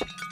you